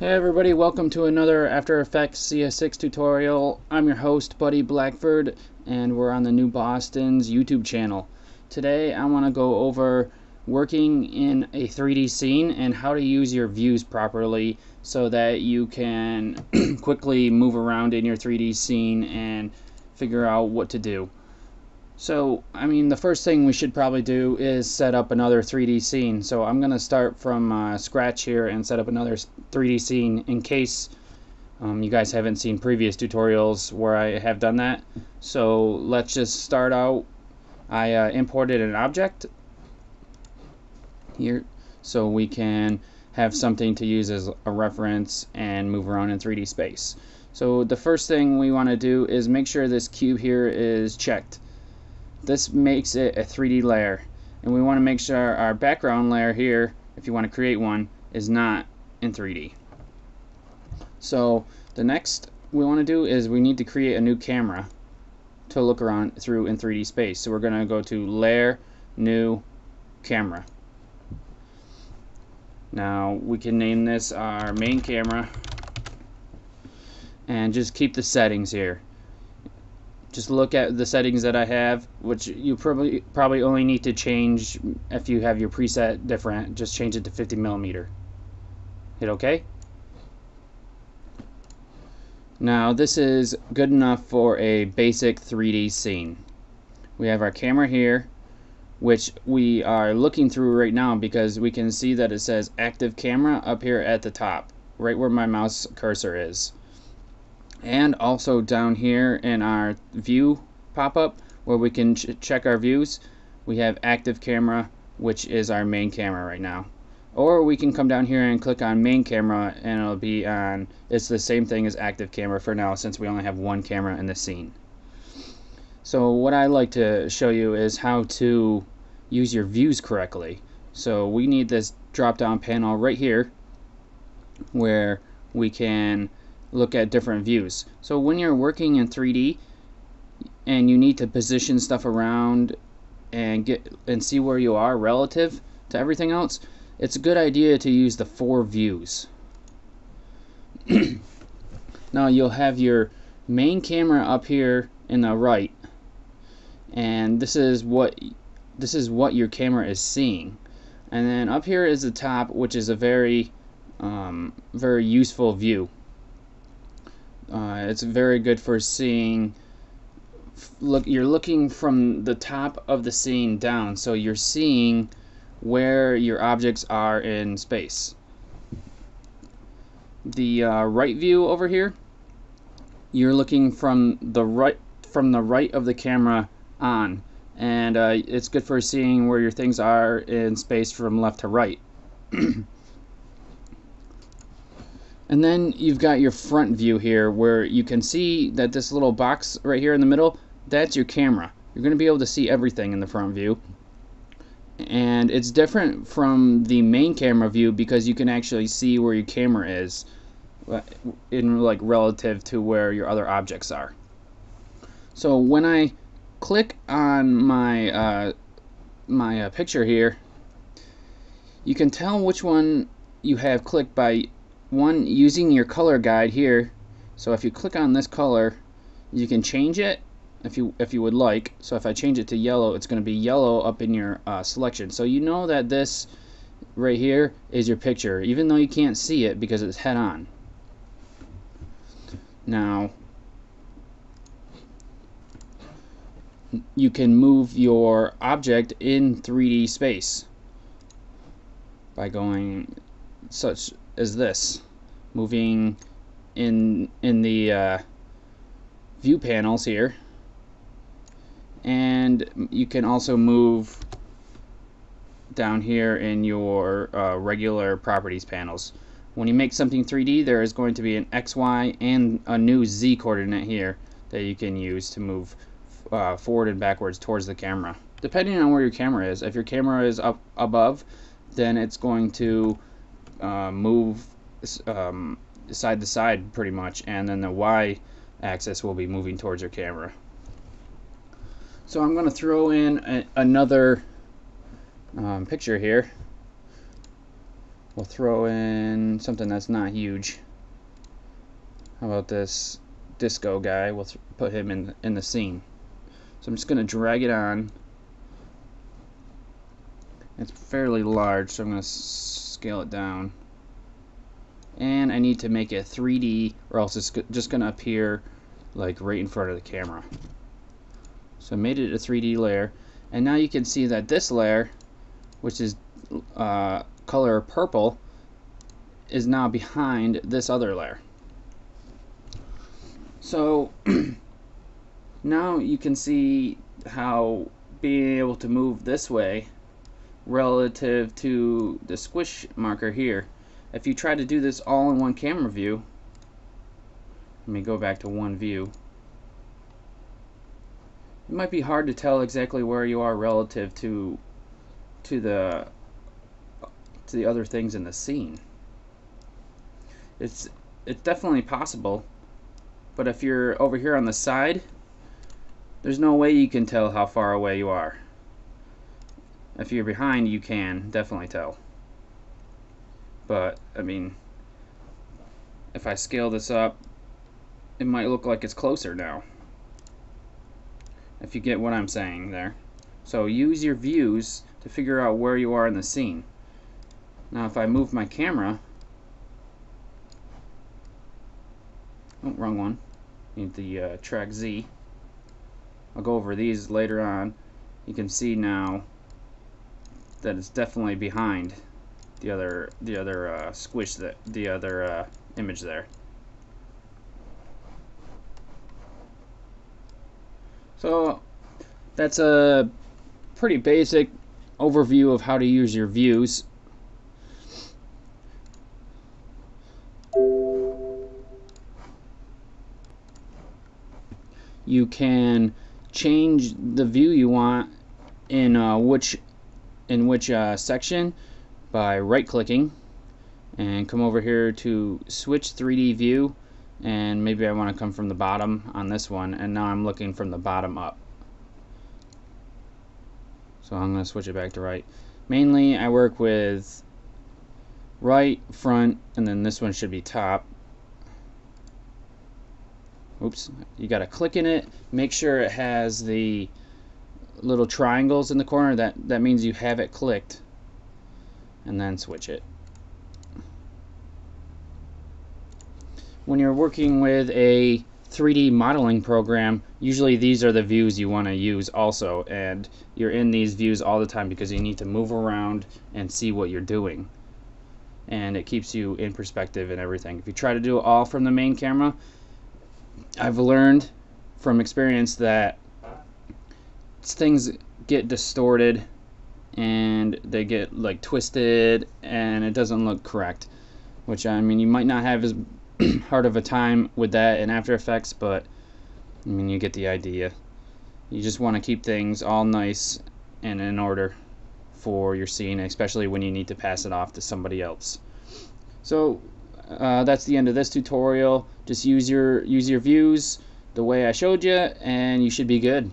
Hey everybody, welcome to another After Effects CS6 tutorial. I'm your host, Buddy Blackford, and we're on the New Boston's YouTube channel. Today I want to go over working in a 3D scene and how to use your views properly so that you can quickly move around in your 3D scene and figure out what to do. So, I mean, the first thing we should probably do is set up another 3D scene. So I'm going to start from uh, scratch here and set up another 3D scene in case um, you guys haven't seen previous tutorials where I have done that. So let's just start out. I uh, imported an object here so we can have something to use as a reference and move around in 3D space. So the first thing we want to do is make sure this cube here is checked. This makes it a 3D layer. And we want to make sure our background layer here, if you want to create one, is not in 3D. So the next we want to do is we need to create a new camera to look around through in 3D space. So we're going to go to Layer, New, Camera. Now we can name this our main camera and just keep the settings here just look at the settings that I have, which you probably probably only need to change if you have your preset different. Just change it to 50 millimeter. Hit OK. Now this is good enough for a basic 3D scene. We have our camera here, which we are looking through right now because we can see that it says active camera up here at the top, right where my mouse cursor is and also down here in our view pop-up where we can ch check our views we have active camera which is our main camera right now. Or we can come down here and click on main camera and it'll be on it's the same thing as active camera for now since we only have one camera in the scene. So what I like to show you is how to use your views correctly. So we need this drop down panel right here where we can look at different views. So when you're working in 3D and you need to position stuff around and get and see where you are relative to everything else, it's a good idea to use the four views. now you'll have your main camera up here in the right and this is what this is what your camera is seeing and then up here is the top which is a very um, very useful view uh, it's very good for seeing look you're looking from the top of the scene down so you're seeing where your objects are in space. The uh, right view over here you're looking from the right from the right of the camera on and uh, it's good for seeing where your things are in space from left to right And then you've got your front view here where you can see that this little box right here in the middle, that's your camera. You're going to be able to see everything in the front view. And it's different from the main camera view because you can actually see where your camera is uh, in like relative to where your other objects are. So when I click on my uh, my uh, picture here, you can tell which one you have clicked by one using your color guide here. So if you click on this color you can change it if you if you would like. So if I change it to yellow it's going to be yellow up in your uh, selection. So you know that this right here is your picture even though you can't see it because it's head on. Now you can move your object in 3D space by going such as this. Moving in in the uh, view panels here. And you can also move down here in your uh, regular properties panels. When you make something 3D there is going to be an XY and a new Z coordinate here that you can use to move uh, forward and backwards towards the camera. Depending on where your camera is if your camera is up above then it's going to uh, move um, side to side pretty much and then the Y axis will be moving towards your camera. So I'm going to throw in a, another um, picture here we'll throw in something that's not huge. How about this disco guy? We'll put him in in the scene. So I'm just going to drag it on. It's fairly large, so I'm going to scale it down. And I need to make it 3D, or else it's just going to appear like right in front of the camera. So I made it a 3D layer. And now you can see that this layer, which is uh, color purple, is now behind this other layer. So now you can see how being able to move this way relative to the squish marker here. If you try to do this all in one camera view, let me go back to one view. It might be hard to tell exactly where you are relative to to the to the other things in the scene. It's it's definitely possible, but if you're over here on the side, there's no way you can tell how far away you are. If you're behind, you can definitely tell. But, I mean, if I scale this up, it might look like it's closer now. If you get what I'm saying there. So use your views to figure out where you are in the scene. Now if I move my camera, oh, wrong one, need the uh, track Z. I'll go over these later on. You can see now that it's definitely behind the other the other uh, squish that the other uh, image there. So that's a pretty basic overview of how to use your views. You can change the view you want in uh, which in which uh, section by right clicking and come over here to switch 3D view. And maybe I want to come from the bottom on this one and now I'm looking from the bottom up. So I'm going to switch it back to right. Mainly I work with right front and then this one should be top. Oops you got to click in it make sure it has the little triangles in the corner that that means you have it clicked and then switch it. When you're working with a 3D modeling program usually these are the views you want to use also and you're in these views all the time because you need to move around and see what you're doing. And it keeps you in perspective and everything. If you try to do it all from the main camera I've learned from experience that things get distorted and they get like twisted and it doesn't look correct which I mean you might not have as hard of a time with that in After Effects but I mean you get the idea. You just want to keep things all nice and in order for your scene especially when you need to pass it off to somebody else. So uh, that's the end of this tutorial. Just use your use your views the way I showed you and you should be good